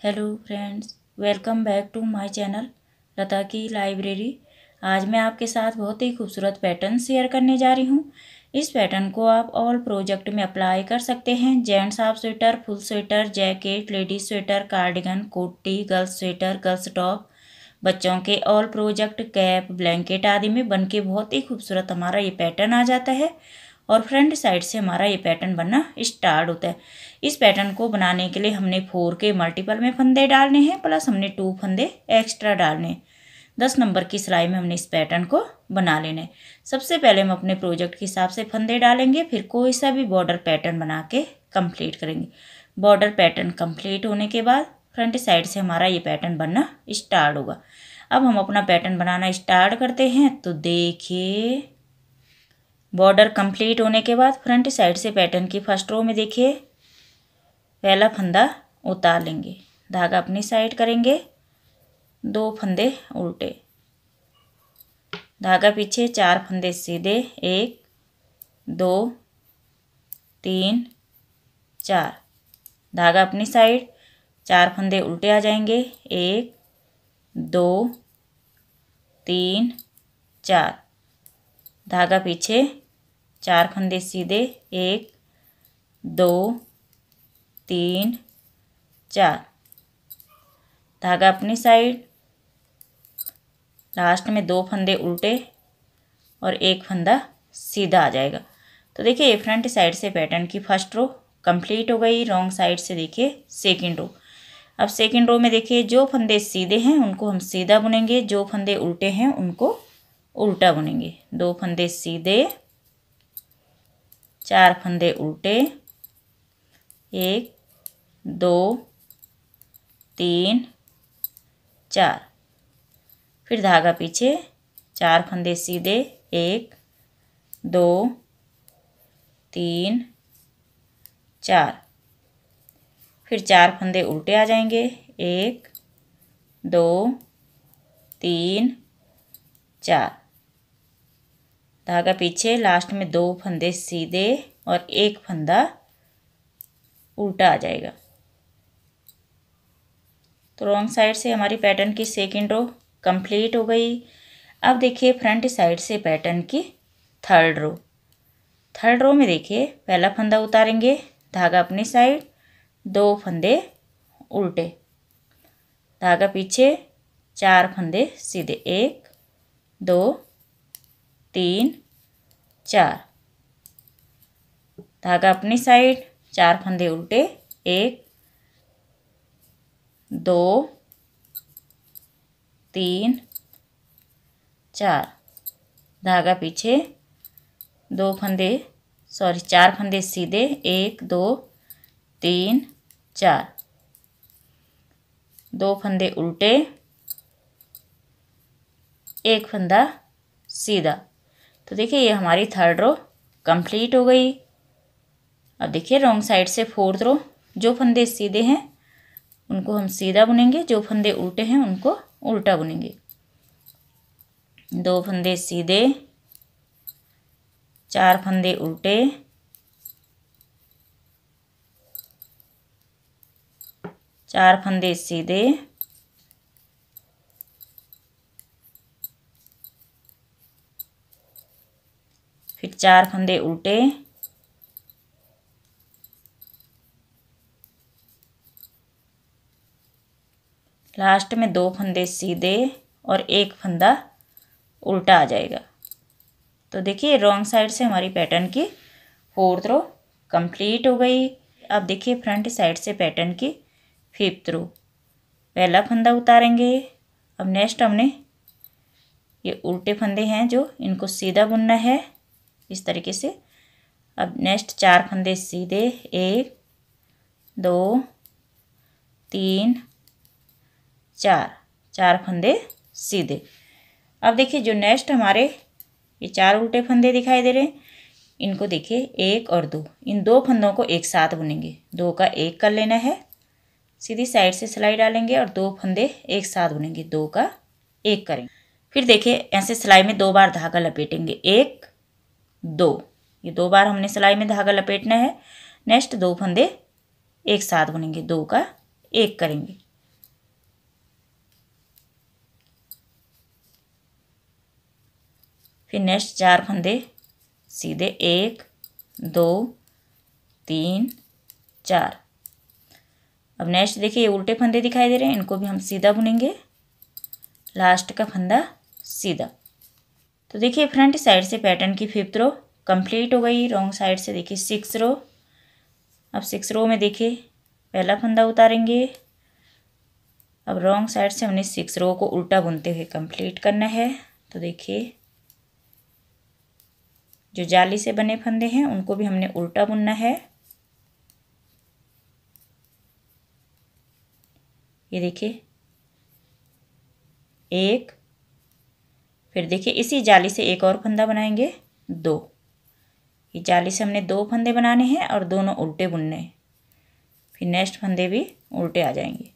Hello friends, welcome back to my channel Lata की library. आज मैं आपके साथ बहुत ही खूबसूरत पैटर्न शेयर करने जा रही हूँ। इस पैटर्न को आप ऑल प्रोजेक्ट में अप्लाई कर सकते हैं। Gents half sweater, full sweater, jacket, ladies sweater, cardigan, कोटी, गर्ल्स स्वेटर, गर्ल्स टॉप, बच्चों के ऑल प्रोजेक्ट, कैप, ब्लैंकेट आदि में बन के बहुत ही खूबसूरत हमारा ये पैटर्न आ जाता है। और फ्रंट साइड से हमारा ये पैटर्न बनना स्टार्ट होता है। इस पैटर्न को बनाने के लिए हमने फोर के मल्टीपल में फंदे डालने हैं, प्लस हमने टू फंदे एक्स्ट्रा डालने दस नंबर की सिलाई में हमने इस पैटर्न को बना लेना सबसे पहले हम अपने प्रोजेक्ट के हिसाब से फंदे डालेंगे, फिर कोई सा भी बॉर्डर पैटर्न बना के कंप्लीट करेंगे। बॉर्डर पैटर्न कंप्लीट होने के बाद फ्रंट साइड से हमारा ये पैटर्न बनना स्टार्ट होगा। अब हम अपना पैटर्न बनाना स्टार्ट करते हैं तो देखिए बॉर्डर कंप्लीट होने के बाद फ्रंट साइड से पैटर्न की फ़र्स्ट रो में देखिए। पहला फंदा उतार लेंगे धागा अपनी साइड करेंगे। दो फंदे उल्टे। धागा पीछे चार फंदे सीधे। एक, दो, तीन, चार। धागा अपनी साइड। चार फंदे उल्टे आ जाएँगे। एक, दो, तीन, चार। धागा पीछे चार फंदे सीधे, एक, दो, तीन, चार। धागा अपनी साइड, लास्ट में दो फंदे उल्टे और एक फंदा सीधा आ जाएगा। तो देखिए फ्रंट साइड से पैटर्न की फ़र्स्ट रो कंप्लीट हो गई, रॉन्ग साइड से देखिए सेकंड रो। अब सेकंड रो में देखिए, जो फंदे सीधे हैं, उनको हम सीधा बुनेंगे, जो फंदे उल्टे हैं, उनको उल्टा बुनेंगे। दो फंदे सीधे चार फंदे उल्टे। एक, दो, तीन, चार। फिर धागा पीछे, चार फंदे सीधे। एक, दो, तीन, चार। फिर चार फंदे उल्टे आ जाएँगे। एक, दो, तीन, चार। धागा पीछे, लास्ट में दो फंदे सीधे और एक फंदा उल्टा आ जाएगा। तो रॉन्ग साइड से हमारी पैटर्न की सेकेंड रो कंप्लीट हो गई। अब देखिए फ्रंट साइड से पैटर्न की थर्ड रो थर्ड रो में देखिए, पहला फंदा उतारेंगे, धागा अपनी साइड दो फंदे उल्टे। धागा पीछे, चार फंदे सीधे, एक, दो तीन, चार। धागा अपनी साइड, चार फंदे उल्टे, एक, दो, तीन, चार। धागा पीछे, दो फंदे, सॉरी, चार फंदे सीधे, एक, दो, तीन, चार। दो फंदे उल्टे, एक फंदा सीधा। तो देखिए, ये हमारी थर्ड रो कंप्लीट हो गई। अब देखिए रॉन्ग साइड से फोर्थ रो जो फंदे सीधे हैं, उनको हम सीधा बुनेंगे, जो फंदे उल्टे हैं, उनको उल्टा बुनेंगे। दो फंदे सीधे, चार फंदे उल्टे, चार फंदे सीधे चार फंदे उल्टे। लास्ट में दो फंदे सीधे और एक फंदा उल्टा आ जाएगा। तो देखिए रॉन्ग साइड से हमारी पैटर्न की फोर्थ रो कंप्लीट हो गई। अब देखिए फ्रंट साइड से पैटर्न की फिफ्थ रो पहला फंदा उतारेंगे। अब नेक्स्ट हमने ये उल्टे फंदे हैं जो इनको सीधा बुनना है। इस तरीके से। अब नेक्स्ट चार फंदे सीधे, एक, दो, तीन, चार चार फंदे सीधे। अब देखिए, जो नेक्स्ट हमारे ये चार उल्टे फंदे दिखाई दे रहे हैं, इनको देखिए, एक और दो। इन दो फंदों को एक साथ बुनेंगे। दो का एक कर लेना है, सीधी साइड से सिलाई डालेंगे और दो फंदे एक साथ बुनेंगे। दो का एक करेंगे। फिर देखिए, ऐसे सिलाई में दो बार धागा लपेटेंगे। एक दो। ये दो बार हमने सिलाई में धागा लपेटना है। नेक्स्ट दो फंदे एक साथ बुनेंगे। दो का एक करेंगे। फिर नेक्स्ट चार फंदे सीधे एक, दो, तीन, चार। अब नेक्स्ट देखिए ये उल्टे फंदे दिखाई दे रहे हैं। इनको भी हम सीधा बुनेंगे। लास्ट का फंदा सीधा। तो देखिए फ्रंट साइड से पैटर्न की फिफ्थ रो कंप्लीट हो गई रॉन्ग साइड से देखिए सिक्स रो अब सिक्स रो में देखिए, पहला फंदा उतारेंगे। अब रॉन्ग साइड से हमने सिक्स रो को उल्टा बुनते हुए कंप्लीट करना है। तो देखिए, जो जाली से बने फंदे हैं, उनको भी हमने उल्टा बुनना है। ये देखिए, एक फिर देखिए, इसी जाली से एक और फंदा बनाएँगे, दो। ये जाली से हमने दो फंदे बनाने हैं और दोनों उल्टे बुनने हैं। फिर नेक्स्ट फंदे भी उल्टे आ जाएँगे।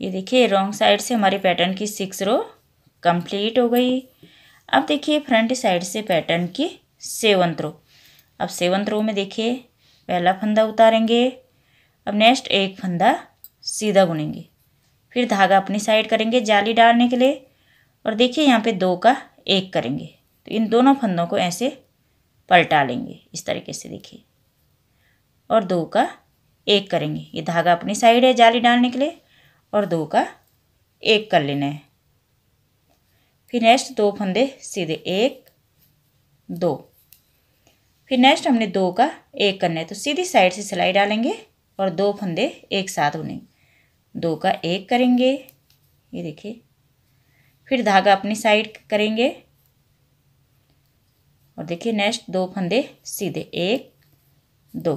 ये देखिए, रॉन्ग साइड से हमारे पैटर्न की सिक्स रो कंप्लीट हो गई। अब देखिए फ्रंट साइड से पैटर्न की सेवंथ रो अब सेवंथ रो में देखिए, पहला फंदा उतारेंगे, अब नेक्स्ट एक फंदा सीधा बुनेंगे। फिर धागा अपनी साइड करेंगे जाली डालने के लिए और देखिए यहाँ पे दो का एक करेंगे। तो इन दोनों फंदों को ऐसे पलटा लेंगे, इस तरीके से देखिए। और दो का एक करेंगे। ये धागा अपनी साइड है जाली डालने के लिए और दो का एक कर लेना है। फिर नेक्स्ट दो फंदे सीधे एक, दो। फिर नेक्स्ट हमने दो का एक करना है तो सीधी साइड से सिलाई डालेंगे और दो फंदे एक साथ बुनेंगे दो का एक करेंगे, ये देखिए। फिर धागा अपनी साइड करेंगे। और देखिए नेक्स्ट दो फंदे सीधे एक, दो।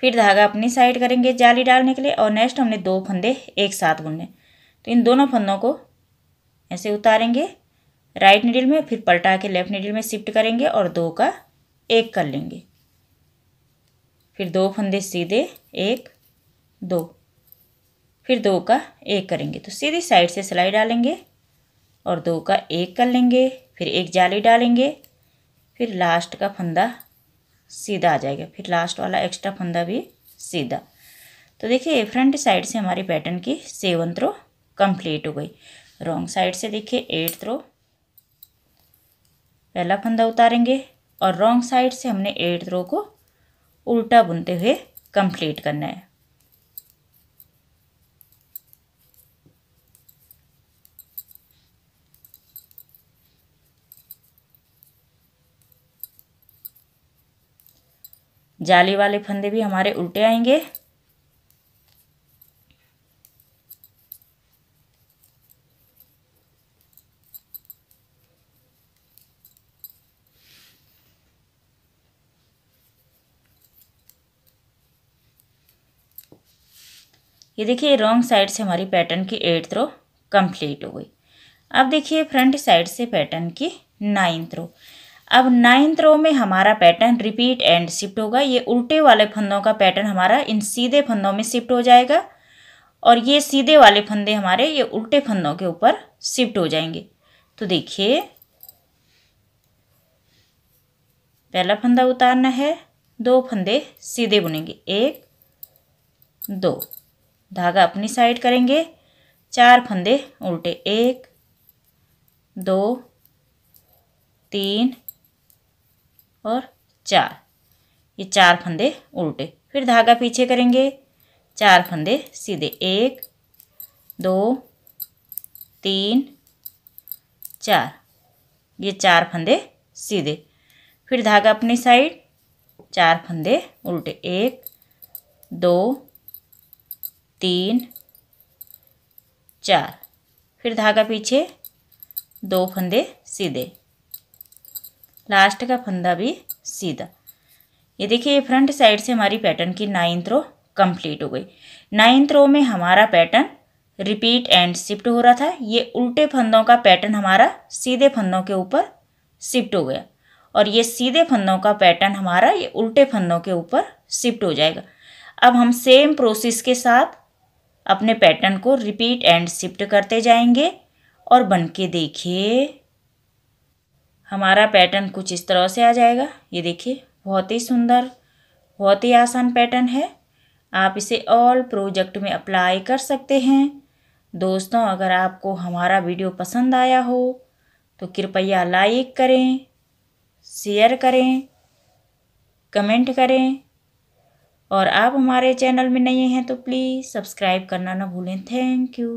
फिर धागा अपनी साइड करेंगे जाली डालने के लिए और नेक्स्ट हमने दो फंदे एक साथ बुनने। तो इन दोनों फंदों को ऐसे उतारेंगे। राइट नीडल में, फिर पलटा के लेफ़्ट नीडल में शिफ्ट करेंगे और दो का एक कर लेंगे। फिर दो फंदे सीधे, एक, दो। फिर दो का एक करेंगे। तो सीधी साइड से सिलाई डालेंगे और दो का एक कर लेंगे। फिर एक जाली डालेंगे। फिर लास्ट का फंदा सीधा आ जाएगा। फिर लास्ट वाला एक्स्ट्रा फंदा भी सीधा। तो देखिए, फ्रंट साइड से हमारी पैटर्न की सेवन थ्रो कंप्लीट हो गई। रॉन्ग साइड से देखिए एट्थ रो पहला फंदा उतारेंगे और रॉन्ग साइड से हमने एट्थ रो को उल्टा बुनते हुए कंप्लीट करना है। जाली वाले फंदे भी हमारे उल्टे आएँगे। ये देखिए रॉन्ग साइड से हमारी पैटर्न की एट्थ रो कंप्लीट हो गई। अब देखिए फ्रंट साइड से पैटर्न की नाइन्थ रो अब नाइन्थ रो में हमारा पैटर्न रिपीट एंड शिफ्ट होगा। ये उल्टे वाले फंदों का पैटर्न हमारा इन सीधे फंदों में शिफ्ट हो जाएगा और ये सीधे वाले फंदे हमारे ये उल्टे फंदों के ऊपर शिफ्ट हो जाएँगे। तो देखिए, पहला फंदा उतारना है, दो फंदे सीधे बुनेंगे। एक, दो। धागा अपनी साइड करेंगे। चार फंदे उल्टे एक, दो, तीन और चार। ये चार फंदे उल्टे। फिर धागा पीछे करेंगे। चार फंदे सीधे एक, दो, तीन, चार। ये चार फंदे सीधे। फिर धागा अपनी साइड। चार फंदे उल्टे एक, दो तीन, चार। फिर धागा पीछे, दो फंदे सीधे। लास्ट का फंदा भी सीधा। ये देखिए फ्रंट साइड से हमारी पैटर्न की नाइन्थ रो कंप्लीट हो गई। नाइन्थ रो में हमारा पैटर्न रिपीट एंड शिफ्ट हो रहा था। ये उल्टे फंदों का पैटर्न हमारा सीधे फंदों के ऊपर शिफ्ट हो गया। और ये सीधे फंदों का पैटर्न हमारा ये उल्टे फंदों के ऊपर शिफ्ट हो जाएगा। अब हम सेम प्रोसेस के साथ अपने पैटर्न को रिपीट एंड शिफ्ट करते जाएँगे और बन के देखिए। हमारा पैटर्न कुछ इस तरह से आ जाएगा। ये देखिए, बहुत ही सुंदर, बहुत ही आसान पैटर्न है। आप इसे ऑल प्रोजेक्ट में अप्लाई कर सकते हैं। दोस्तों, अगर आपको हमारा वीडियो पसंद आया हो तो कृपया लाइक करें शेयर करें कमेंट करें। और आप हमारे चैनल में नए हैं तो प्लीज़ सब्सक्राइब करना ना भूलें। Thank you.